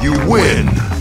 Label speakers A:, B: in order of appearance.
A: You win!